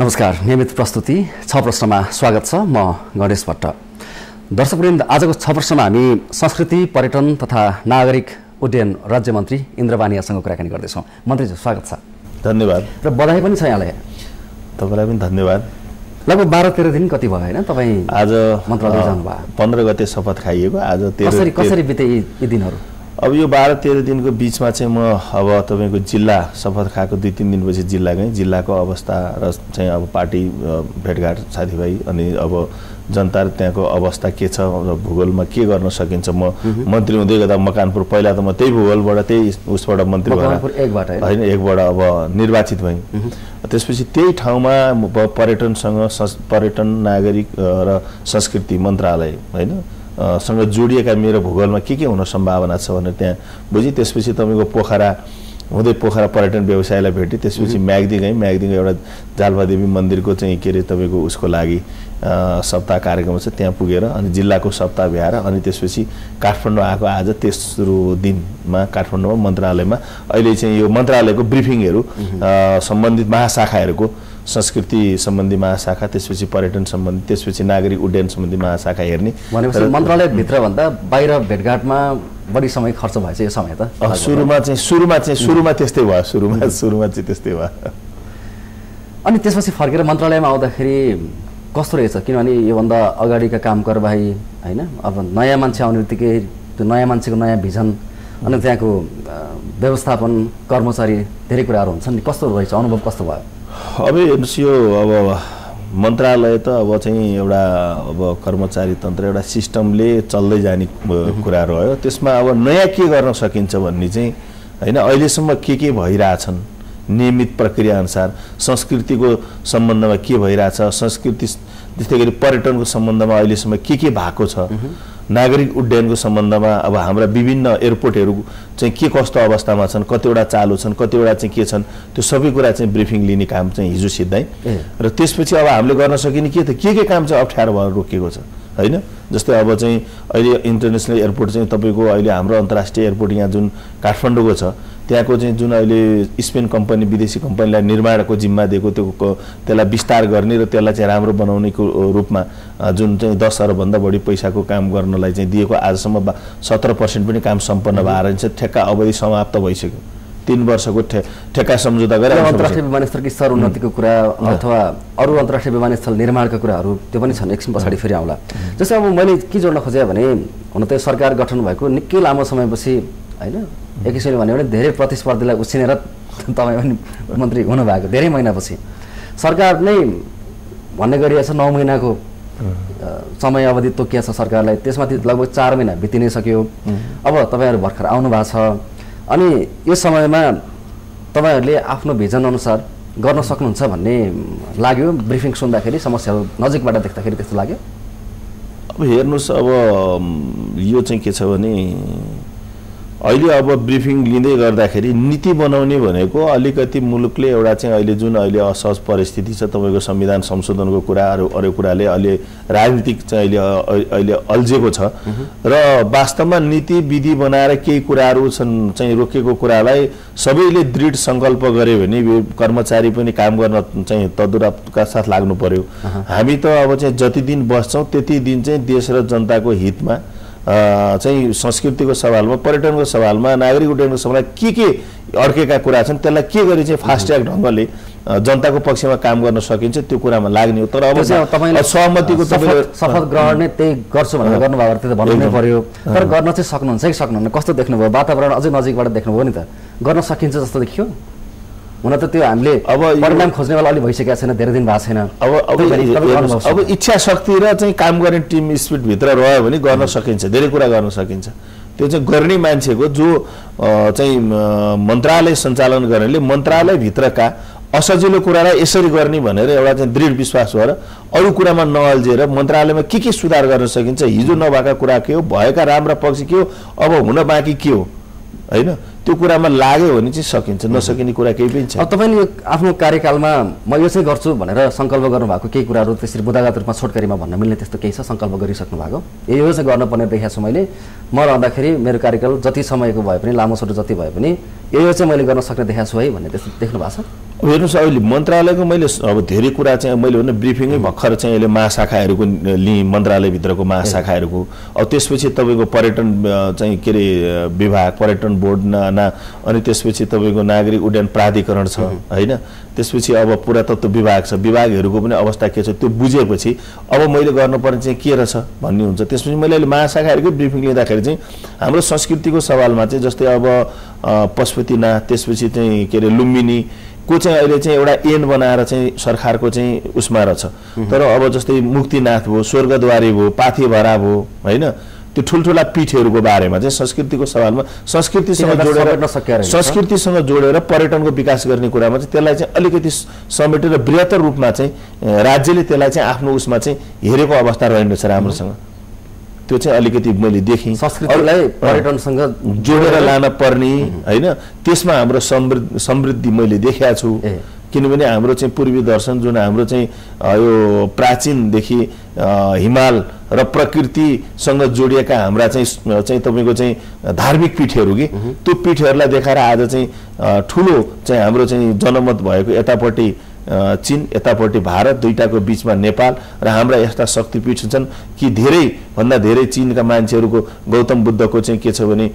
नमस्कार नियमित प्रस्तुति छ प्रश्नमा स्वागत छ म गणेश भट्ट। दर्शकवृन्द आजको छ प्रश्नमा हामी संस्कृति पर्यटन तथा नागरिक उड्डयन राज्य मन्त्री इन्द्रवानियासँग कुराकानी गर्दैछौँ। मन्त्रीज्यू स्वागत छ। धन्यवाद। र बधाई पनि छ यहाँलाई। तपाईँलाई पनि धन्यवाद। लगभग बाह्र तेह्र दिन कति भयो होइन? तपाईँ आज मन्त्रालय जानुभयो। पन्ध्र गते शपथ खाइएको आज कसरी कसरी बिते यी दिनहरू? अब यो बाह्र तेह्र दिनको बिचमा चाहिँ म अब तपाईँको जिल्ला शपथ खाएको दुई तिन दिनपछि जिल्ला गएँ। जिल्लाको अवस्था र चाहिँ अब पार्टी भेटघाट साथीभाइ अनि अब जनता र त्यहाँको अवस्था के छ र भूगोलमा के गर्न सकिन्छ म मन्त्री हुँदै गर्दा मकानपुर पहिला त म त्यही भूगोलबाट त्यही उसबाट मन्त्री भएर एकबाट होइन? एकबाट अब निर्वाचित भएँ। त्यसपछि त्यही ठाउँमा पर्यटनसँग पर्यटन नागरिक र संस्कृति मन्त्रालय होइन? सँग जोडिएका मेरो भूगोलमा के के हुन सम्भावना छ भनेर त्यहाँ बुझेँ। त्यसपछि तपाईँको पोखरा हुँदै पोखरा पर्यटन व्यवसायलाई भेटेँ त्यसपछि म्याग्दी गएँ म्याग्दीको एउटा जालपादेवी मन्दिरको चाहिँ के अरे तपाईँको उसको लागि सप्ताह कार्यक्रम छ त्यहाँ पुगेर अनि जिल्लाको सप्ताह भ्याएर अनि त्यसपछि काठमाडौँ आएको आज तेस्रो दिनमा काठमाडौँमा मन्त्रालयमा। अहिले चाहिँ यो मन्त्रालयको ब्रिफिङहरू सम्बन्धित महाशाखाहरूको संस्कृति सम्बन्धी महाशाखा त्यसपछि पर्यटन सम्बन्धी त्यसपछि नागरिक उड्डयन सम्बन्धी महाशाखा हेर्ने। भनेपछि तर- मन्त्रालयभित्रभन्दा बाहिर भेटघाटमा बढी समय खर्च भएछ यो समय त। सुरुमा चाहिँ सुरुमा चाहिँ सुरुमा त्यस्तै भयो सुरुमा सुरुमा चाहिँ त्यस्तै भयो। अनि त्यसपछि फर्केर मन्त्रालयमा आउँदाखेरि कस्तो रहेछ? किनभने योभन्दा अगाडिका काम कारबाही होइन अब नयाँ मान्छे आउने बित्तिकै त्यो नयाँ मान्छेको नयाँ भिजन अनि त्यहाँको व्यवस्थापन कर्मचारी धेरै कुराहरू हुन्छन् नि। कस्तो रहेछ? अनुभव कस्तो भयो? अब हेर्नुहोस् यो अब मन्त्रालय त अब चाहिँ एउटा अब कर्मचारी तन्त्र एउटा सिस्टमले चल्दै जाने कुरा रह्यो त्यसमा अब नयाँ के गर्न सकिन्छ भन्ने चाहिँ होइन अहिलेसम्म के के भइरहेछन्? नियमित प्रक्रिया अनुसार संस्कृतिको सम्बन्धमा के भइरहेछ? संस्कृति त्यस्तै गरी पर्यटनको सम्बन्धमा अहिलेसम्म के के भएको छ? नागरिक उड्डयनको सम्बन्धमा अब हाम्रा विभिन्न एयरपोर्टहरू चाहिँ के कस्तो अवस्थामा छन् कतिवटा चालु छन् कतिवटा चाहिँ के छन् त्यो सबै कुरा चाहिँ ब्रिफिङ लिने काम चाहिँ हिजो सिद्धाएँ ए। र त्यसपछि अब हामीले गर्न सकिने के त के के काम चाहिँ अप्ठ्यारो भएर रोकिएको छ होइन जस्तै अब चाहिँ अहिले इन्टरनेसनल एयरपोर्ट चाहिँ तपाईँको अहिले हाम्रो अन्तर्राष्ट्रिय एयरपोर्ट यहाँ जुन काठमाडौँको छ त्यहाँको चाहिँ जुन अहिले स्पेन कम्पनी विदेशी कम्पनीलाई निर्माणको जिम्मा दिएको त्यो क- त्यसलाई विस्तार गर्ने र त्यसलाई चाहिँ राम्रो बनाउनेको रूपमा जुन चाहिँ दस अरबभन्दा बढी पैसाको काम गर्नलाई चाहिँ दिएको आजसम्म सत्र पर्सेन्ट पनि काम सम्पन्न भएर चाहिँ ठेक्का अवधि समाप्त भइसक्यो। तिन वर्षको ठे ठेक्का सम्झौता गरेर अन्तर्राष्ट्रिय विमानस्थलको स्तर उन्नतिको कुरा अथवा अरू अन्तर्राष्ट्रिय विमानस्थल निर्माणका कुराहरू त्यो पनि छन् एकछिन पछाडि फेरि आउँला। जस्तै अब मैले के जोड्न खोजेँ भने हुन त सरकार गठन भएको निकै लामो समयपछि होइन? एक किसिमले भन्यो भने धेरै प्रतिस्पर्धीलाई उछिनेर तपाईँ पनि मन्त्री हुनुभएको धेरै महिनापछि। सरकार नै भन्ने गरिएको छ नौ महिनाको समय अवधि तोकिया छ सरकारलाई। त्यसमाथि लगभग चार महिना बिति नै सक्यो। अब तपाईँहरू भर्खर आउनु भएको छ। अनि यो समयमा तपाईँहरूले आफ्नो भिजन अनुसार गर्न सक्नुहुन्छ भन्ने लाग्यो। ब्रिफिङ सुन्दाखेरि समस्याहरू नजिकबाट देख्दाखेरि त्यस्तो लाग्यो? अब हेर्नुहोस् अब यो चाहिँ के छ भने अहिले अब ब्रिफिङ लिँदै गर्दाखेरि नीति बनाउने भनेको अलिकति मुलुकले एउटा चाहिँ अहिले जुन अहिले असहज परिस्थिति छ तपाईँको संविधान संशोधनको कुरा अरू अरू कुराले अहिले राजनीतिक चाहिँ अहिले अहिले अल्झेको छ। र वास्तवमा नीति विधि बनाएर केही कुराहरू छन् चाहिँ रोकेको कुरालाई सबैले दृढ सङ्कल्प गऱ्यो भने कर्मचारी पनि काम गर्न चाहिँ तदुराका साथ लाग्नु पर्यो। हामी त अब चाहिँ जति दिन बस्छौँ त्यति दिन चाहिँ देश र जनताको हितमा चाहिँ संस्कृतिको सवालमा पर्यटनको सवालमा नागरिक उड्डयनको सवालमा के के अड्केका कुरा छन् त्यसलाई के गरी चाहिँ फास्ट्याग ढङ्गले जनताको पक्षमा काम गर्न सकिन्छ त्यो कुरामा लाग्ने हो। तर अब त्यो चाहिँ अब तपाईँले अब सहमतिको तपाईँले शपथ शपथ ग्रहण नै त्यही गर्छु भनेर गर्नुभयो भने त्यो त भन्नु नै पर्यो। तर गर्न चाहिँ सक्नुहुन्छ कि सक्नुहुन्न? कस्तो देख्नुभयो? वातावरण अझै नजिकबाट देख्नुभयो नि त। गर्न सकिन्छ जस्तो देखियो। हुन त त्यो हामीले अब परिणाम खोज्नेवाला अलिक भइसकेको छैन धेरै दिन भएको छैन। अब अब। इच्छा शक्ति र चाहिँ काम गर्ने टिम स्पिडभित्र रह्यो भने गर्न सकिन्छ धेरै कुरा गर्न सकिन्छ। त्यो चाहिँ गर्ने मान्छेको जो चाहिँ मन्त्रालय सञ्चालन गर्नेले मन्त्रालयभित्रका असजिलो कुरालाई यसरी गर्ने भनेर एउटा चाहिँ दृढ विश्वास भएर अरू कुरामा नअल्झेर मन्त्रालयमा के के सुधार गर्न सकिन्छ हिजो नभएका कुरा के हो भएका राम्रा पक्ष के हो अब हुन बाँकी के हो होइन? त्यो कुरामा लाग्यो भने चाहिँ सकिन्छ नसकिने कुरा केही पनि अब तपाईँले यो आफ्नो कार्यकालमा म यो चाहिँ गर्छु भनेर सङ्कल्प गर्नुभएको केही कुराहरू त्यसरी बुदागत रूपमा छोटकरीमा भन्न मिल्ने त्यस्तो केही छ सङ्कल्प गरिसक्नु भएको। यो चाहिँ गर्नुपर्ने देखाएको छु मैले। म रहँदाखेरि मेरो कार्यकाल जति समयको भए पनि लामो छोटो जति भए पनि यो चाहिँ मैले गर्न सक्ने देखाएको छु है भन्ने त्यस्तो देख्नु भएको छ। हेर्नुहोस् अहिले मन्त्रालयको मैले अब धेरै कुरा चाहिँ मैले भने ब्रिफिङै भर्खर चाहिँ अहिले महाशाखाहरूको लिएँ मन्त्रालयभित्रको महाशाखाहरूको अब त्यसपछि तपाईँको पर्यटन चाहिँ के अरे विभाग पर्यटन बोर्ड ना अनि त्यसपछि तपाईँको नागरिक उड्डयन प्राधिकरण छ होइन? त्यसपछि अब पुरातत्व विभाग छ। विभागहरूको पनि अवस्था के छ त्यो बुझेपछि अब मैले गर्नुपर्ने चाहिँ के रहेछ भन्ने हुन्छ। त्यसपछि मैले अहिले महाशाखाहरूकै ब्रिफिङ लिँदाखेरि चाहिँ हाम्रो संस्कृतिको सवालमा चाहिँ जस्तै अब पशुपतिनाथ त्यसपछि चाहिँ के अरे लुम्बिनी को चाहिँ अहिले चाहिँ एउटा एन बनाएर चाहिँ सरकारको चाहिँ उसमा रहेछ। तर अब जस्तै मुक्तिनाथ भयो स्वर्गद्वारी भयो पाथीभरा भयो होइन त्यो ठुल्ठुला पीठहरूको बारेमा चाहिँ संस्कृतिको सवालमा संस्कृतिसँग जोडेर। संस्कृतिसँग जोडेर पर्यटनको विकास गर्ने कुरामा चाहिँ त्यसलाई चाहिँ अलिकति समेटेर बृहत्तर रूपमा चाहिँ राज्यले त्यसलाई चाहिँ आफ्नो उसमा चाहिँ हेरेको अवस्था रहेनछ राम्रोसँग। त्यो चाहिँ अलिकति मैले देखेँ। संस्कृतिलाई पर्यटनसँग जोडेर लान पर्ने होइन? त्यसमा हाम्रो समृद्धि समृद्धि मैले देखेको छु। किनभने हाम्रो चाहिँ पूर्वी दर्शन जुन हाम्रो चाहिँ यो प्राचीनदेखि हिमाल र प्रकृतिसँग जोडिएका हाम्रा चाहिँ चाहिँ तपाईँको चाहिँ धार्मिक पीठहरू कि त्यो पीठहरूलाई देखाएर आज चाहिँ ठुलो चाहिँ हाम्रो चाहिँ जनमत भएको यतापट्टि चिन यतापट्टि भारत दुईटाको बिचमा नेपाल र हाम्रा यस्ता शक्तिपीठ छन् कि धेरैभन्दा धेरै चिनका मान्छेहरूको गौतम बुद्धको चाहिँ के छ भने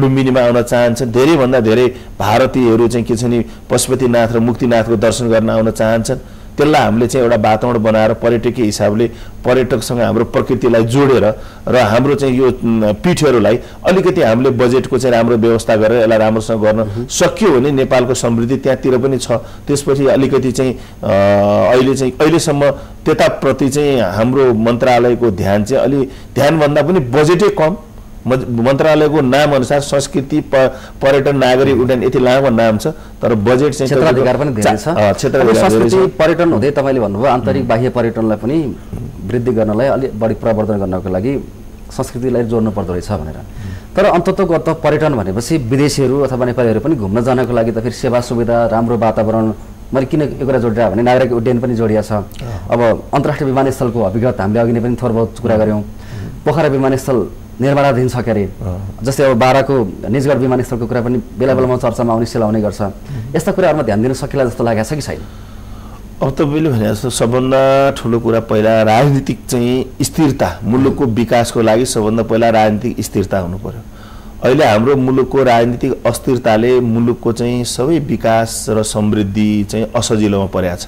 लुम्बिनीमा आउन चाहन्छन्। धेरैभन्दा धेरै भारतीयहरू चाहिँ के छ नि पशुपतिनाथ र मुक्तिनाथको दर्शन गर्न आउन चाहन्छन्। त्यसलाई हामीले चाहिँ एउटा वातावरण बनाएर पर्यटकीय हिसाबले पर्यटकसँग हाम्रो प्रकृतिलाई जोडेर र हाम्रो चाहिँ यो पीठहरूलाई अलिकति हामीले बजेटको चाहिँ राम्रो व्यवस्था गरेर यसलाई राम्रोसँग गर्न सकियो भने नेपालको समृद्धि त्यहाँतिर पनि छ। त्यसपछि अलिकति चाहिँ अहिले चाहिँ अहिलेसम्म त्यताप्रति चाहिँ हाम्रो मन्त्रालयको ध्यान चाहिँ अलि ध्यानभन्दा पनि बजेटै कम। मन्त्रालयको नाम अनुसार संस्कृति पर्यटन नागरिक उड्डयन यति लामो नाम छ तर बजेट चाहिँ क्षेत्राधिकार पनि धेरै छ। संस्कृति पर्यटन हुँदै तपाईँले भन्नुभयो आन्तरिक बाह्य पर्यटनलाई पनि वृद्धि गर्नलाई अलिक बढी प्रवर्धन गर्नको लागि संस्कृतिलाई जोड्नु पर्दो रहेछ भनेर। तर अन्ततगत पर्यटन भनेपछि विदेशीहरू अथवा नेपालीहरू पनि घुम्न जानको लागि त फेरि सेवा सुविधा राम्रो वातावरण मैले किन यो कुरा जोडिरहेको भने नागरिक उड्डयन पनि जोडिया छ। अब अन्तर्राष्ट्रिय विमानस्थलको अभिगत हामीले अघि नै पनि थोर बहुत कुरा गऱ्यौँ। पोखरा विमानस्थल निर्माणाधीन छ के अरे जस्तै अब बाह्रको निजगढ विमानस्थलको कुरा पनि बेला बेलामा चर्चामा आउने सेलाउने गर्छ। यस्ता कुराहरूमा ध्यान दिन सकिला जस्तो लागेको छ कि छैन? अब तपाईँले भने जस्तो सबभन्दा ठुलो कुरा पहिला राजनीतिक चाहिँ स्थिरता मुलुकको विकासको लागि सबभन्दा पहिला राजनीतिक स्थिरता हुनु पर्यो। अहिले हाम्रो मुलुकको राजनीतिक अस्थिरताले मुलुकको चाहिँ सबै विकास र समृद्धि चाहिँ असजिलोमा परेको छ।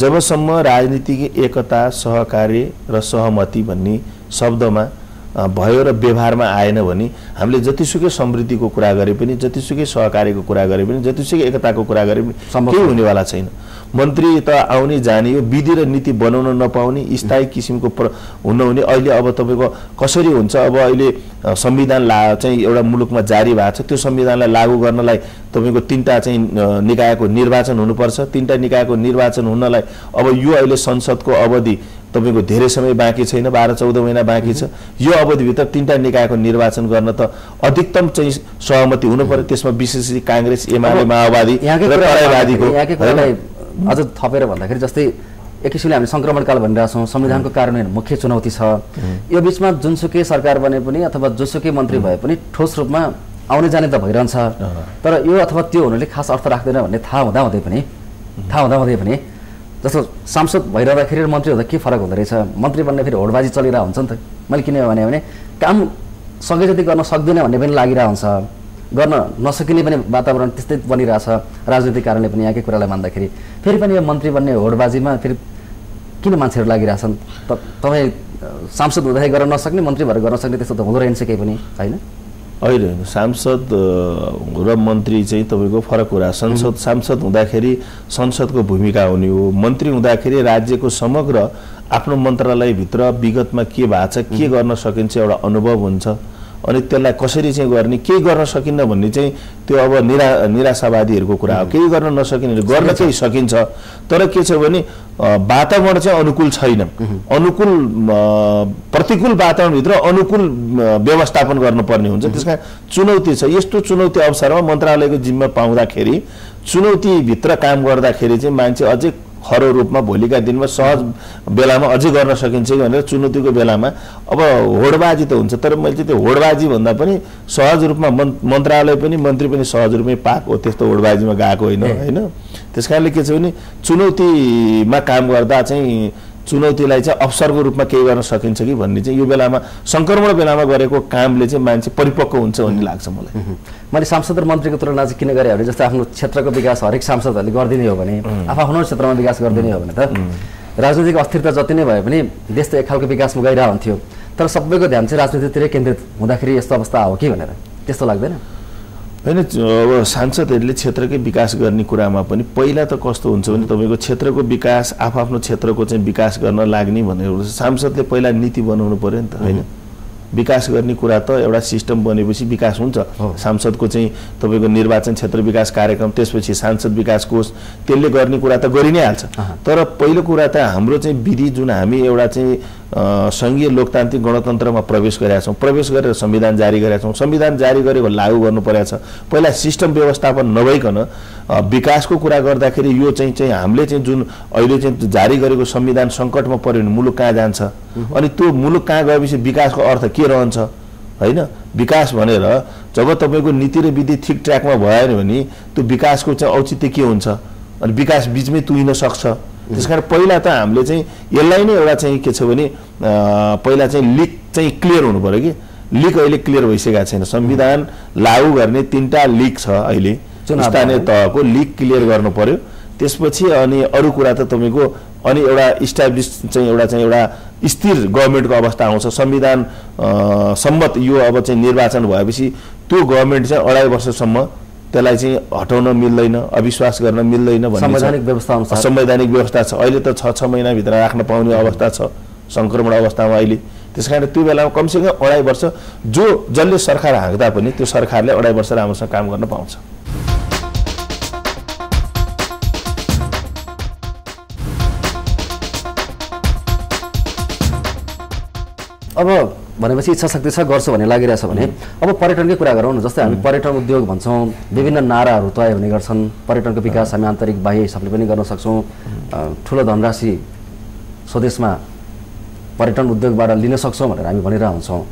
जबसम्म राजनीतिक एकता सहकार्य र सहमति भन्ने शब्दमा भयो र व्यवहारमा आएन भने हामीले जतिसुकै समृद्धिको कुरा गरे पनि जतिसुकै सहकार्यको कुरा गरे पनि जतिसुकै एकताको कुरा गरे पनि केही हुनेवाला छैन। मन्त्री त आउने जाने यो विधि र नीति बनाउन नपाउने स्थायी किसिमको प्र हुनहुने। अहिले अब तपाईँको कसरी हुन्छ? अब अहिले संविधान ला चाहिँ एउटा मुलुकमा जारी भएको छ। त्यो संविधानलाई लागू गर्नलाई तपाईँको तिनवटा चाहिँ निकायको निर्वाचन हुनुपर्छ। तिनवटा निकायको निर्वाचन हुनलाई अब यो अहिले संसदको अवधि तपाईँको धेरै समय बाँकी छैन बाह्र चौध महिना बाँकी छ। यो अवधिभित्र तिनवटा निकायको निर्वाचन गर्न त अधिकतम चाहिँ सहमति हुनु पर्यो त्यसमा विशेष गरी काङ्ग्रेस एमाले माओवादी अझ थपेर भन्दाखेरि जस्तै एक किसिमले हामी सङ्क्रमणकाल भनिरहेछौँ संविधानको कार्यान्वयन मुख्य चुनौती छ। यो बिचमा जुनसुकै सरकार बने पनि अथवा जुनसुकै मन्त्री भए पनि ठोस रूपमा आउने जाने त भइरहन्छ। तर यो अथवा त्यो हुनुले खास अर्थ राख्दैन भन्ने थाहा हुँदा हुँदै पनि थाहा हुँदा हुँदै पनि जस्तो सांसद भइरहँदाखेरि मन्त्री हुँदा के फरक हुँदो रहेछ? मन्त्री बन्ने फेरि होडबाजी चलिरहेको हुन्छ नि त। मैले किन भने भने काम सके जति गर्न सक्दिनँ भन्ने पनि लागिरहेको हुन्छ। गर्न नसकिने पनि वातावरण त्यस्तै बनिरहेछ। राजनीतिक कारणले पनि यहाँकै कुरालाई मान्दाखेरि। फेरि पनि यो मन्त्री बन्ने होडबाजीमा फेरि किन मान्छेहरू लागिरहेछन्? त तपाईँ सांसद हुँदाखेरि गर्न नसक्ने मन्त्री भएर गर्न सक्ने त्यस्तो त हुँदो रहेछ केही पनि होइन? होइन होइन सांसद र मन्त्री चाहिँ तपाईँको फरक कुरा। संसद सांसद हुँदाखेरि संसदको भूमिका हुने हो। मन्त्री हुँदाखेरि राज्यको समग्र आफ्नो मन्त्रालयभित्र विगतमा के भएको छ के गर्न सकिन्छ एउटा अनुभव हुन्छ। अनि त्यसलाई कसरी चाहिँ गर्ने केही गर्न सकिन्न भन्ने चाहिँ त्यो अब निरा निराशावादीहरूको कुरा हो। केही गर्न नसकिने गर्न चाहिँ सकिन्छ। तर के छ भने वातावरण चाहिँ अनुकूल छैन। अनुकूल प्रतिकूल वातावरणभित्र अनुकूल व्यवस्थापन गर्नुपर्ने हुन्छ। त्यस कारण चुनौती छ। यस्तो चुनौती अवसरमा मन्त्रालयको जिम्मा पाउँदाखेरि चुनौतीभित्र काम गर्दाखेरि चाहिँ मान्छे अझै खरो रूपमा भोलिका दिनमा सहज बेलामा अझै गर्न सकिन्छ कि भनेर चुनौतीको बेलामा अब होडबाजी त हुन्छ तर मैले चाहिँ त्यो होडबाजी भन्दा पनि सहज रूपमा मन् मन्त्रालय पनि मन्त्री पनि सहज रूपमै पाएको त्यस्तो होडबाजीमा गएको होइन होइन? त्यस कारणले के छ भने चुनौतीमा काम गर्दा चाहिँ चुनौतीलाई चाहिँ अवसरको रूपमा केही गर्न सकिन्छ कि भन्ने चाहिँ यो बेलामा सङ्क्रमण बेलामा गरेको कामले चाहिँ मान्छे परिपक्व हुन्छ भन्ने लाग्छ मलाई। मैले सांसद र मन्त्रीको तुलना चाहिँ किन गरेँ भने जस्तै आफ्नो क्षेत्रको विकास हरेक सांसदहरूले गरिदिने हो भने आफ्नो क्षेत्रमा विकास गरिदिने हो भने त। राजनीतिक अस्थिरता जति नै भए पनि देश त एक खालको विकासमा गइरहेको हुन्थ्यो तर सबैको ध्यान चाहिँ राजनीतितिरै केन्द्रित हुँदाखेरि यस्तो अवस्था हो कि भनेर। त्यस्तो लाग्दैन? होइन अब सांसदहरूले क्षेत्रकै विकास गर्ने कुरामा पनि पहिला त कस्तो हुन्छ भने तपाईँको क्षेत्रको विकास आफ्नो क्षेत्रको चाहिँ विकास गर्न लाग्ने भनेर सांसदले पहिला नीति बनाउनु पऱ्यो नि त होइन? विकास गर्ने कुरा त एउटा सिस्टम बनेपछि विकास हुन्छ। सांसदको चाहिँ तपाईँको निर्वाचन क्षेत्र विकास कार्यक्रम त्यसपछि सांसद विकास कोष त्यसले गर्ने कुरा त गरि नै हाल्छ। तर पहिलो कुरा त हाम्रो चाहिँ विधि जुन हामी एउटा चाहिँ सङ्घीय लोकतान्त्रिक गणतन्त्रमा प्रवेश गरेका छौँ प्रवेश गरेर संविधान जारी गरेका छौँ संविधान जारी गरेको लागू गर्नु परेको छ पहिला सिस्टम व्यवस्थापन नभइकन विकासको कुरा गर्दाखेरि यो चाहिँ चाहिँ हामीले चाहिँ जुन अहिले चाहिँ जारी गरेको संविधान सङ्कटमा पऱ्यो भने मुलुक कहाँ जान्छ? अनि त्यो मुलुक कहाँ गएपछि विकासको अर्थ के रहन्छ? होइन? विकास भनेर जब तपाईँको नीति र विधि ठिक ट्र्याकमा भएन भने त्यो विकासको चाहिँ औचित्य के हुन्छ? अनि विकास बिचमै तुहिन सक्छ। त्यस कारण पहिला त हामीले चाहिँ यसलाई नै एउटा चाहिँ के छ भने पहिला चाहिँ लिक चाहिँ क्लियर हुनु पऱ्यो कि? लिक अहिले क्लियर भइसकेको छैन। संविधान लागू गर्ने तिनवटा लिक छ अहिले। स्थानीय। तहको लिक क्लियर गर्नु पर्यो। त्यसपछि अनि अरू कुरा त तपाईँको अनि एउटा इस्टाब्लिस चाहिँ एउटा चाहिँ एउटा स्थिर गभर्मेन्टको अवस्था आउँछ। संविधान सम्मत यो अब चाहिँ निर्वाचन भएपछि त्यो गभर्मेन्ट चाहिँ अढाई वर्षसम्म त्यसलाई चाहिँ हटाउन मिल्दैन अविश्वास गर्न मिल्दैन भन्ने। संवैधानिक व्यवस्था संवैधानिक व्यवस्था छ। अहिले त छ छ महिनाभित्र राख्न पाउने अवस्था छ सङ्क्रमण अवस्थामा अहिले। त्यस कारण त्यो बेलामा कमसेकम अढाई वर्ष जो जसले सरकार हाँक्दा पनि त्यो सरकारले अढाई वर्ष राम्रोसँग काम गर्न पाउँछ। अब भनेपछि इच्छा शक्ति छ गर्छु भन्ने लागिरहेछ भने अब पर्यटनकै कुरा गरौँ न जस्तै हामी पर्यटन उद्योग भन्छौँ विभिन्न नाराहरू तय हुने गर्छन् पर्यटनको विकास हामी आन्तरिक बाह्य हिसाबले पनि गर्न सक्छौँ। ठुलो धनराशि स्वदेशमा पर्यटन उद्योगबाट लिन सक्छौँ भनेर हामी भनिरहेको हुन्छौँ।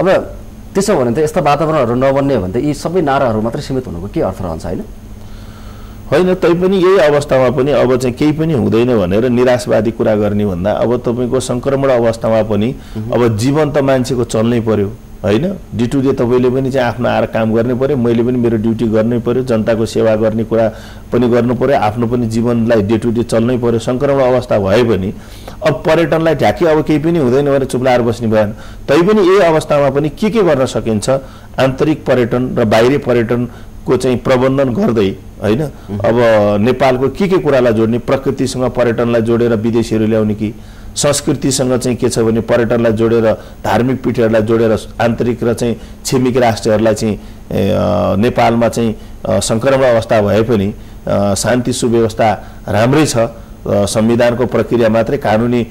अब त्यसो भने त यस्ता वातावरणहरू नबन्ने हो भने त यी सबै नाराहरू मात्रै सीमित हुनुको के अर्थ रहन्छ होइन? होइन तैपनि यही अवस्थामा पनि अब चाहिँ केही पनि हुँदैन भनेर निराशवादी कुरा गर्ने भन्दा अब तपाईँको सङ्क्रमण अवस्थामा पनि अब जीवन त मान्छेको चल्नै पर्यो होइन? डे टु डे तपाईँले पनि चाहिँ आफ्नो आएर काम गर्नै पर्यो मैले पनि मेरो ड्युटी गर्नै पर्यो जनताको सेवा गर्ने कुरा पनि गर्नु पर्यो आफ्नो पनि जीवनलाई डे टु डे चल्नै पर्यो सङ्क्रमण अवस्था भए पनि अब पर्यटनलाई ढ्याकी अब केही पनि हुँदैन भनेर चुप्लाएर बस्ने भएन। तैपनि यही अवस्थामा पनि के के गर्न सकिन्छ? आन्तरिक पर्यटन र बाहिरी पर्यटनको चाहिँ प्रबन्धन गर्दै होइन? अब नेपालको के के कुरालाई जोड्ने प्रकृतिसँग पर्यटनलाई जोडेर विदेशीहरू ल्याउने कि संस्कृतिसँग चाहिँ के छ भने पर्यटनलाई जोडेर धार्मिक पीठहरूलाई जोडेर आन्तरिक र चाहिँ छिमेकी राष्ट्रहरूलाई चाहिँ नेपालमा चाहिँ सङ्क्रमण अवस्था भए पनि शान्ति सुव्यवस्था राम्रै छ संविधानको प्रक्रिया मात्रै कानुनी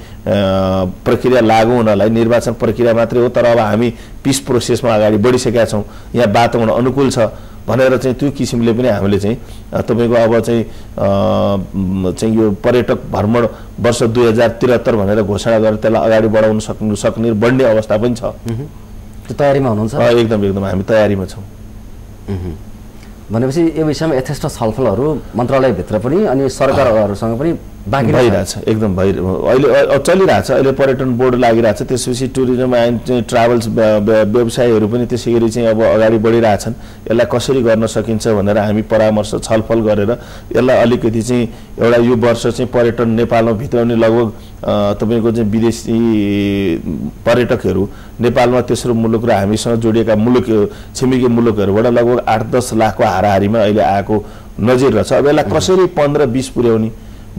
प्रक्रिया लागू हुनलाई निर्वाचन प्रक्रिया मात्रै हो तर अब हामी पिस प्रोसेसमा अगाडि बढिसकेका छौँ। यहाँ वातावरण अनुकूल छ। भनेर चाहिँ त्यो किसिमले पनि हामीले चाहिँ तपाईँको अब चाहिँ चाहिँ यो पर्यटक भ्रमण वर्ष दुई हजार त्रिहत्तर भनेर घोषणा गरेर त्यसलाई अगाडि बढाउन सक्नु सक्ने बढ्ने अवस्था पनि छ त्यो तयारीमा हुनुहुन्छ एकदम एकदम हामी तयारीमा छौँ। भनेपछि यो विषयमा यथेष्ट छलफलहरू मन्त्रालयभित्र पनि अनि सरकारहरूसँग पनि। भइरहेछ एकदम भइ अहिले चलिरहेछ अहिले पर्यटन बोर्ड लागिरहेछ त्यसपछि टुरिज्म एन्ड ट्राभल्स व्य- व्य- व्यवसायहरू पनि त्यसै गरी चाहिँ अब अगाडि बढिरहेछन्। यसलाई कसरी गर्न सकिन्छ भनेर हामी परामर्श छलफल गरेर यसलाई अलिकति चाहिँ एउटा यो वर्ष चाहिँ पर्यटन नेपालमा भित्राउने लगभग तपाईँको चाहिँ विदेशी पर्यटकहरू नेपालमा तेस्रो मुलुक र हामीसँग जोडिएका मुलुक छिमेकी मुलुकहरूबाट लगभग आठ दस लाखको हाराहारीमा अहिले आएको नजिर रहेछ अब यसलाई कसरी पन्ध्र बिस पुर्याउने?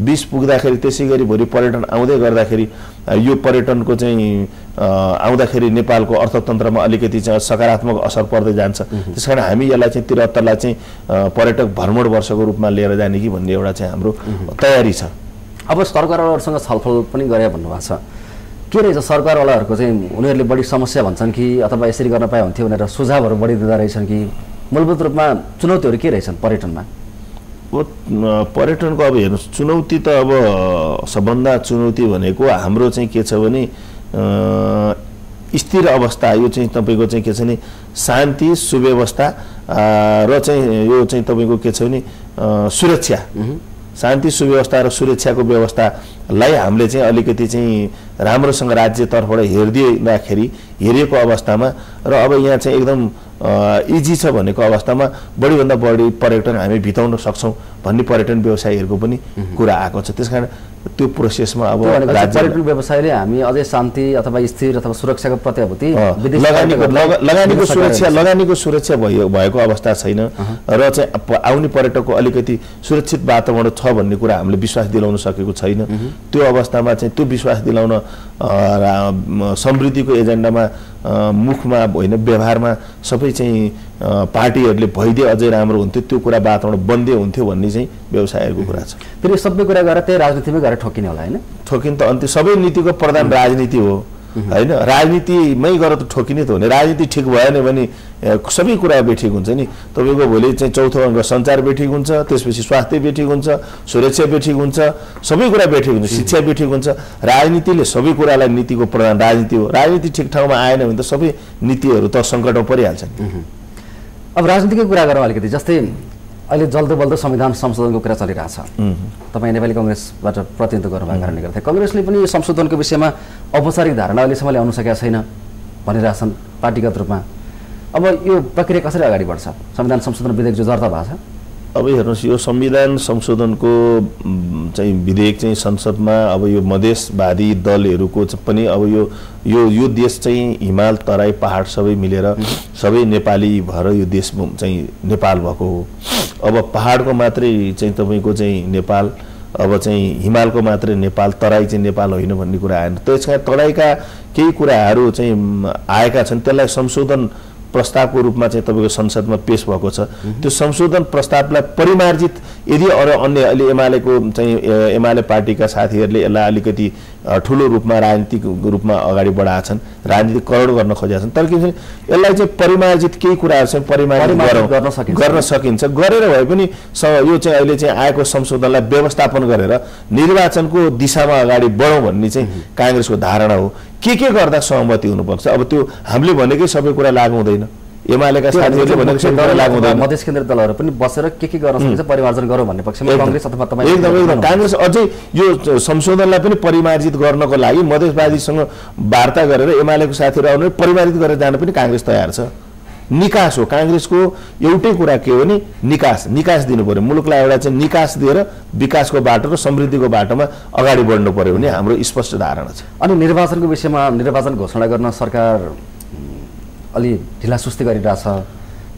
बिस पुग्दाखेरि त्यसै गरी भोलि पर्यटन आउँदै गर्दाखेरि यो पर्यटनको चाहिँ आउँदाखेरि नेपालको अर्थतन्त्रमा अलिकति चाहिँ सकारात्मक असर पर्दै जान्छ। त्यस कारण हामी यसलाई चाहिँ त्रिहत्तरलाई चाहिँ पर्यटक भ्रमण वर्षको रूपमा लिएर जाने कि भन्ने एउटा चाहिँ हाम्रो तयारी छ। अब सरकारवालाहरूसँग छलफल पनि गरे भन्नुभएको छ। के रहेछ सरकारवालाहरूको चाहिँ उनीहरूले बढी समस्या भन्छन् कि अथवा यसरी गर्न पाए हुन्थ्यो भनेर सुझावहरू बढी दिँदा रहेछन् कि? मूलभूत रूपमा चुनौतीहरू के रहेछन् पर्यटनमा? पर्यटनको अब हेर्नुहोस् चुनौती त अब सबभन्दा चुनौती भनेको हाम्रो चाहिँ के छ भने स्थिर अवस्था यो चाहिँ तपाईँको चाहिँ के छ भने शान्ति सुव्यवस्था र चाहिँ यो चाहिँ तपाईँको के छ भने सुरक्षा। शान्ति सुव्यवस्था र सुरक्षाको व्यवस्थालाई हामीले चाहिँ अलिकति चाहिँ राम्रोसँग राज्यतर्फबाट हेरिदिँदाखेरि हेरिएको अवस्थामा र अब यहाँ चाहिँ एकदम इजी छ भनेको अवस्थामा बढीभन्दा बढी पर्यटन हामी भित्राउन सक्छौँ भन्ने पर्यटन व्यवसायीहरूको पनि कुरा आएको छ। त्यस कारण त्यो प्रोसेसमा अब पर्यटन व्यवसायले हामी अझै शान्ति अथवा स्थिर अथवा सुरक्षाको विदेशी लगानीको लगानीको सुरक्षा। लगानीको सुरक्षा भयो भएको अवस्था छैन। र चाहिँ आउने पर्यटकको अलिकति सुरक्षित वातावरण छ भन्ने कुरा हामीले विश्वास दिलाउन सकेको छैन। त्यो अवस्थामा चाहिँ त्यो विश्वास दिलाउन समृद्धिको एजेन्डामा मुखमा होइन व्यवहारमा सबै चाहिँ पार्टीहरूले भइदिए अझै राम्रो हुन्थ्यो त्यो कुरा वातावरण बन्दै हुन्थ्यो भन्ने चाहिँ व्यवसायहरूको कुरा छ। फेरि सबै कुरा गरेर त्यही राजनीतिमै गएर ठोकिने होला होइन? ठोकिन त अन्त्य सबै नीतिको प्रधान राजनीति हो। होइन? राजनीतिमै गएर त ठोकिने त हो नि राजनीति ठिक भएन भने सबै कुरा बेठिक हुन्छ नि। तपाईँको भोलि चाहिँ चौथो अङ्ग सञ्चार बेठिक हुन्छ त्यसपछि स्वास्थ्य बेठिक हुन्छ सुरक्षा बेठिक हुन्छ सबै कुरा बेठिक हुन्छ शिक्षा बेठिक हुन्छ। राजनीतिले सबै कुरालाई नीतिको प्रधान राजनीति हो। राजनीति ठिक ठाउँमा आएन भने त सबै नीतिहरू त सङ्कटमा परिहाल्छन्। अब राजनीतिकै कुरा गरौँ अलिकति। जस्तै अहिले जल्दो बल्दो संविधान संशोधनको कुरा चलिरहेछ। तपाईँ नेपाली कङ्ग्रेसबाट प्रतिनिधित्व गर्नुभएको कारणले गर्दा कङ्ग्रेसले पनि यो संशोधनको विषयमा औपचारिक धारणा अहिलेसम्म ल्याउन सकेका छैन भनिरहेछन् पार्टीगत रूपमा। अब यो प्रक्रिया कसरी अगाडि बढ्छ? संविधान संशोधन विधेयक जो दर्ता भएको छ अब हेर्नुहोस् यो संविधान संशोधनको चाहिँ विधेयक चाहिँ संसदमा अब यो मधेसवादी दलहरूको पनि अब यो यो यो देश चाहिँ हिमाल तराई पहाड सबै मिलेर सबै नेपाली भएर यो देश चाहिँ नेपाल भएको हो। अब पहाडको मात्रै चाहिँ तपाईँको चाहिँ नेपाल अब चाहिँ हिमालको मात्रै नेपाल तराई चाहिँ नेपाल होइन भन्ने कुरा आएन। त्यस कारण तराईका केही कुराहरू चाहिँ आएका छन्। त्यसलाई संशोधन प्रस्तावको रूपमा चाहिँ तपाईँको संसदमा पेश भएको छ। त्यो संशोधन प्रस्तावलाई परिमार्जित यदि अरू अन्य अहिले एमालेको चाहिँ एमाले पार्टीका साथीहरूले यसलाई अलिकति ठुलो रूपमा राजनीतिक रूपमा अगाडि बढाएका छन् राजनीतिकरण गर्न खोजेका छन् तर के यसलाई चाहिँ परिमार्जित केही कुराहरू चाहिँ परिमार्जित परिमार्जित गरौँ गर्न सकिन्छ। गर्न सकिन्छ। गरेर भए पनि स- यो चाहिँ अहिले चाहिँ आएको संशोधनलाई व्यवस्थापन गरेर निर्वाचनको दिशामा अगाडि बढौँ भन्ने चाहिँ काङ्ग्रेसको धारणा हो। के के गर्दा सहमति हुनुपर्छ? अब त्यो हामीले भनेकै सबै कुरा लागु हुँदैन। एमालेका साथीहरूले हुँदैन। मधेस केन्द्रित दलहरू पनि बसेर के के गर्न सकिन्छ परिमार्जन गरौँ भन्ने पक्षमा कङ्ग्रेस अथवा तपाईँ एकदम एकदम। काङ्ग्रेस अझै यो संशोधनलाई पनि परिमार्जित गर्नको लागि मधेसवादीसँग वार्ता गरेर एमालेको साथीहरू आउनु परिमार्जित गरेर जान पनि काङ्ग्रेस तयार छ। निकास हो। काङ्ग्रेसको एउटै कुरा के हो भने निकास। निकास दिनु पर्यो मुलुकलाई एउटा चाहिँ निकास दिएर विकासको बाटो र समृद्धिको बाटोमा अगाडि बढ्नु पर्यो भने हाम्रो स्पष्ट धारणा छ। अनि निर्वाचनको विषयमा निर्वाचन घोषणा गर्न सरकार अलि ढिला सुस्ती गरिरहेछ।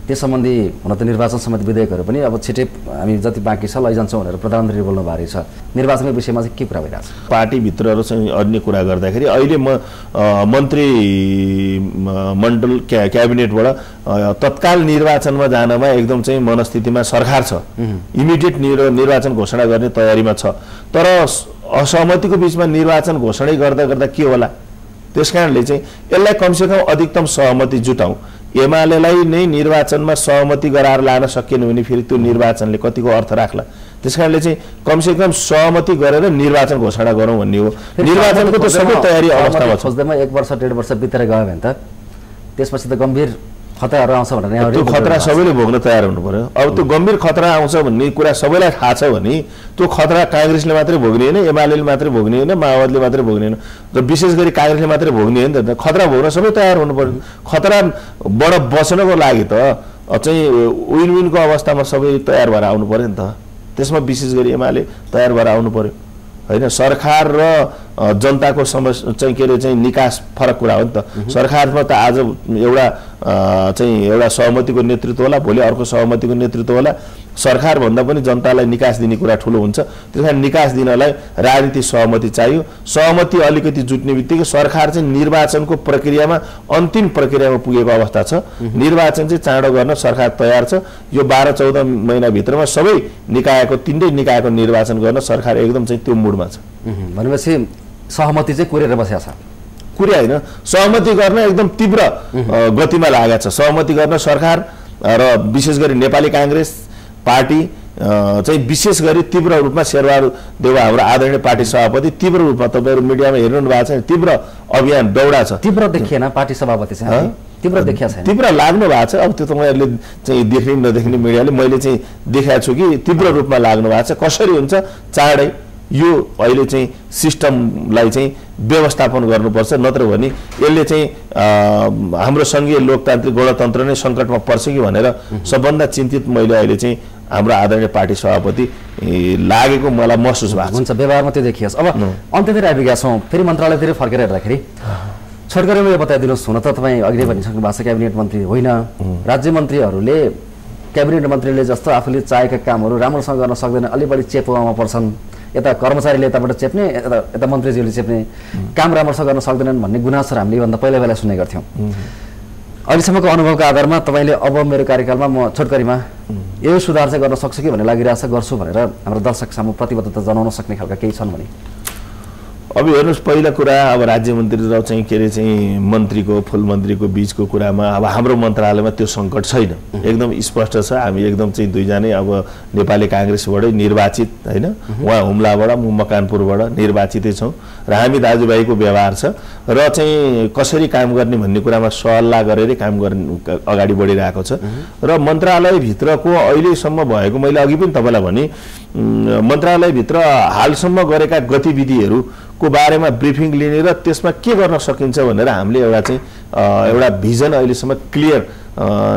त्यस सम्बन्धी हुन त निर्वाचन सम्बन्धी विधेयकहरू पनि अब छिटै हामी जति बाँकी छ लैजान्छौँ भनेर प्रधानमन्त्रीले बोल्नु भएको रहेछ निर्वाचनको विषयमा चाहिँ के कुरा भइरहेछ? पार्टीभित्र र चाहिँ अन्य कुरा गर्दाखेरि अहिले म मन्त्री मण्डल क्या क्याबिनेटबाट तत्काल निर्वाचनमा जानमा एकदम चाहिँ मनस्थितिमा सरकार छ। इमिडिएट निर् निर्वाचन घोषणा गर्ने तयारीमा छ। तर असहमतिको बिचमा निर्वाचन घोषणै गर्दा गर्दा के होला? त्यस कारणले चाहिँ यसलाई कमसेकम अधिकतम सहमति जुटाउँ। एमालेलाई नै निर्वाचनमा सहमति गराएर लान सकिएन भने फेरि त्यो निर्वाचनले कतिको अर्थ राख्ला। त्यस कारणले चाहिँ कमसेकम सहमति गरेर निर्वाचन घोषणा गरौँ भन्ने हो। निर्वाचनको त सबै तयारी अवस्थामा छ। एक वर्ष डेढ वर्ष बितेर गयो भने त त्यसपछि त गम्भीर खतराहरू आउँछ भनेर त्यो खतरा सबैले भोग्न तयार हुनु पर्यो। अब त्यो गम्भीर खतरा आउँछ भन्ने कुरा सबैलाई थाहा छ भने त्यो खतरा काङ्ग्रेसले मात्रै भोग्ने होइन एमाले मात्रै भोग्ने होइन माओवादीले मात्रै भोग्ने होइन। र विशेष गरी काङ्ग्रेसले मात्रै भोग्ने होइन त खतरा भोग्न सबै तयार हुनु पर्यो। खतराबाट बच्नको लागि त चाहिँ विन विनको अवस्थामा सबै तयार भएर आउनु पर्यो नि त। त्यसमा विशेष गरी एमाले तयार भएर आउनु पर्यो। होइन सरकार र जनताको समस्या चाहिँ के अरे चाहिँ निकास फरक कुरा हो नि त। सरकारमा त आज एउटा चाहिँ एउटा सहमतिको नेतृत्व होला भोलि अर्को सहमतिको नेतृत्व होला। सरकारभन्दा पनि जनतालाई निकास दिने कुरा ठुलो हुन्छ। त्यस कारण निकास दिनलाई राजनीतिक सहमति चाहियो। सहमति अलिकति जुट्ने बित्तिकै सरकार चाहिँ निर्वाचनको प्रक्रियामा अन्तिम प्रक्रियामा पुगेको अवस्था छ। निर्वाचन चाहिँ चाँडो गर्न सरकार तयार छ। यो बाह्र चौध महिनाभित्रमा सबै निकायको तिनटै निकायको निर्वाचन गर्न सरकार एकदम चाहिँ त्यो मुडमा छ। भनेपछि सहमति चाहिँ कुरेर बसेको छ कुरै होइन। सहमति गर्न एकदम तीव्र गतिमा लागेको छ। सहमति गर्न सरकार र विशेष गरी नेपाली काङ्ग्रेस पार्टी चाहिँ विशेष गरी तीव्र रूपमा शेरबहादुर देउवा हाम्रो आदरणीय पार्टी सभापति तीव्र रूपमा तपाईँहरू मिडियामा हेरिरहनु भएको छ तीव्र अभियान दौडा छ। तीव्र देखिएन पार्टी सभापति? तीव्र देखिया छैन। तीव्र लाग्नु भएको छ। अब त्यो तपाईँहरूले चाहिँ देख्ने नदेख्ने मिडियाले मैले चाहिँ देखाएको छु कि तीव्र रूपमा लाग्नु भएको छ। कसरी हुन्छ? चाँडै। यो अहिले चाहिँ सिस्टमलाई चाहिँ व्यवस्थापन गर्नुपर्छ नत्र भने यसले चाहिँ हाम्रो सङ्घीय लोकतान्त्रिक गणतन्त्र नै सङ्कटमा पर्छ कि भनेर सबभन्दा चिन्तित मैले अहिले चाहिँ हाम्रो आदरणीय पार्टी सभापति लागेको मलाई महसुस भएको हुन्छ व्यवहारमा त्यो देखियोस्। अब अन्त्यतिर आइपुगेका छौँ फेरि मन्त्रालयतिर फर्केर हेर्दाखेरि छोटकरीमा यो बताइदिनुहोस् हुन त तपाईँ अघि भनिसक्नु भएको छ क्याबिनेट मन्त्री होइन। राज्य मन्त्रीहरूले क्याबिनेट मन्त्रीले जस्तो आफूले चाहेका कामहरू राम्रोसँग गर्न सक्दैन अलि बढी चेपुवामा पर्छन्। यता कर्मचारीले यताबाट चेप्ने यता यता मन्त्रीज्यूले चेप्ने काम राम्रोसँग गर्न सक्दैनन् भन्ने गुनासोहरू हामीले योभन्दा पहिला पहिला सुन्ने गर्थ्यौँ अहिलेसम्मको अनुभवको आधारमा तपाईँले अब मेरो कार्यकालमा म छोटकरीमा यो सुधार चाहिँ गर्न सक्छु कि भन्ने लागिरहेछ गर्छु भनेर हाम्रो दर्शक सामु प्रतिबद्धता जनाउन सक्ने खालका केही छन् भने। अब हेर्नुहोस् पहिला कुरा अब राज्य मन्त्री र चाहिँ के अरे चाहिँ मन्त्रीको फुल मन्त्रीको बिचको कुरामा अब हाम्रो मन्त्रालयमा त्यो सङ्कट छैन। एकदम स्पष्ट छ। हामी एकदम चाहिँ दुईजनै अब नेपाली काङ्ग्रेसबाटै निर्वाचित होइन? उहाँ हुम्लाबाट म मकानपुरबाट निर्वाचितै छौँ र हामी दाजुभाइको व्यवहार छ र चाहिँ कसरी काम गर्ने भन्ने कुरामा सल्लाह गरेरै काम गर्ने अगाडि बढिरहेको छ। र मन्त्रालयभित्रको अहिलेसम्म भएको मैले अघि पनि तपाईँलाई भने मन्त्रालयभित्र हालसम्म गरेका गतिविधिहरूको बारेमा ब्रिफिङ लिने र त्यसमा के गर्न सकिन्छ भनेर हामीले एउटा चाहिँ एउटा भिजन अहिलेसम्म क्लियर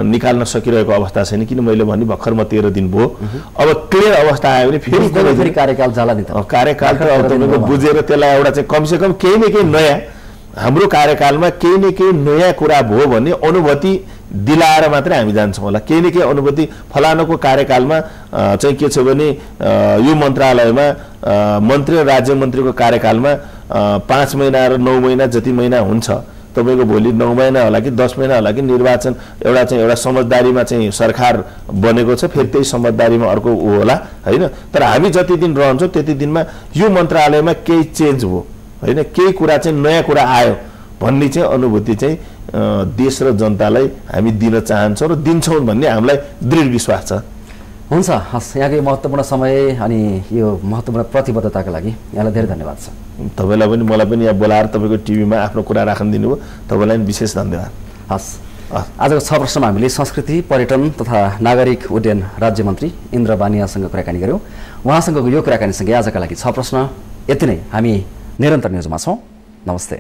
निकाल्न सकिरहेको अवस्था छैन किन मैले भने भर्खर म तेह्र दिन भयो। अब क्लियर अवस्था आयो भने फेरि कार्यकाल जाला नि कार्यकाल त अब तपाईँको बुझेर त्यसलाई एउटा चाहिँ कमसेकम केही न केही नयाँ हाम्रो कार्यकालमा केही न केही नयाँ कुरा भयो भन्ने अनुभूति दिलाएर मात्रै हामी जान्छौँ होला। केही न केही अनुभूति फलानुको कार्यकालमा चाहिँ के छ भने यो मन्त्रालयमा मन्त्री र राज्य मन्त्रीको कार्यकालमा पाँच महिना र नौ महिना जति महिना हुन्छ तपाईँको भोलि नौ महिना होला कि दस महिना होला कि निर्वाचन एउटा चाहिँ एउटा समझदारीमा चाहिँ सरकार बनेको छ फेरि त्यही समझदारीमा अर्को ऊ होला होइन? तर हामी जति दिन रहन्छौँ त्यति दिनमा यो मन्त्रालयमा केही चेन्ज भयो। होइन केही कुरा चाहिँ नयाँ कुरा आयो भन्ने चाहिँ अनुभूति चाहिँ देश र जनतालाई हामी दिन चाहन्छौँ र दिन्छौँ भन्ने हामीलाई दृढ विश्वास छ। हुन्छ हस् यहाँको महत्त्वपूर्ण समय अनि यो महत्त्वपूर्ण प्रतिबद्धताको लागि यहाँलाई धेरै धन्यवाद छ। तपाईँलाई पनि मलाई पनि यहाँ बोलाएर तपाईँको टिभीमा आफ्नो कुरा राख्न दिनुभयो। तपाईँलाई पनि विशेष धन्यवाद। हस्। हस्। आजको छ प्रश्नमा हामीले संस्कृति पर्यटन तथा नागरिक उड्डयन राज्य मन्त्री इन्द्र बानियासँग कुराकानी गऱ्यौँ उहाँसँगको यो कुराकानीसँगै आजका लागि छ प्रश्न। यति नै हामी निरन्तर न्युजमा छौँ नमस्ते